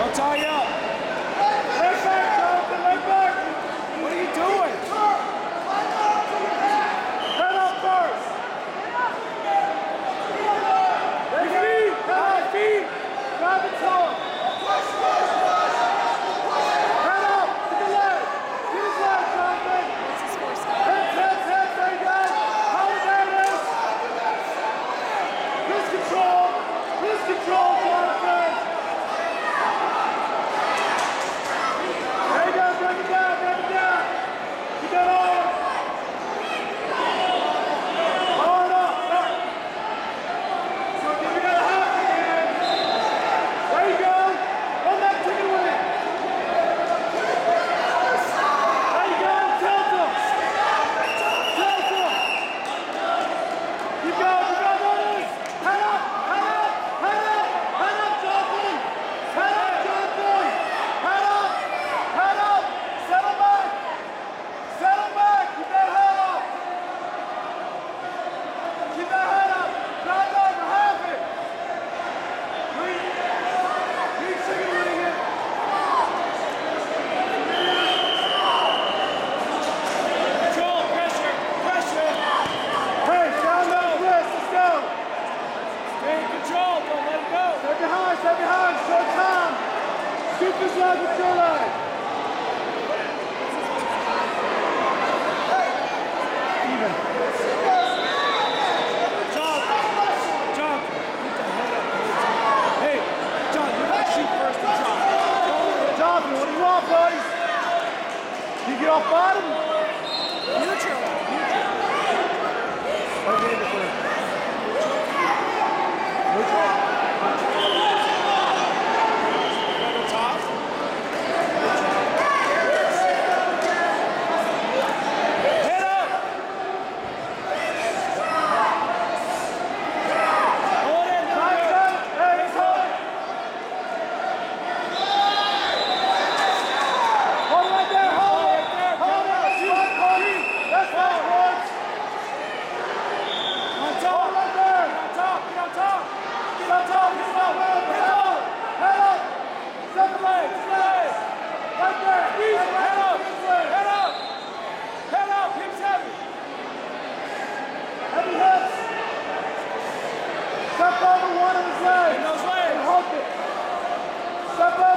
要加油 Stay behind, stay behind, short time. Shoot this leg with your leg. Even. John, John, get the head up. Hey, John, you gotta shoot first and John. Jonathan, what do you want, buddy? You get off bottom? Neutral. Neutral. Okay, Step over one of his legs. And hold it. Step over.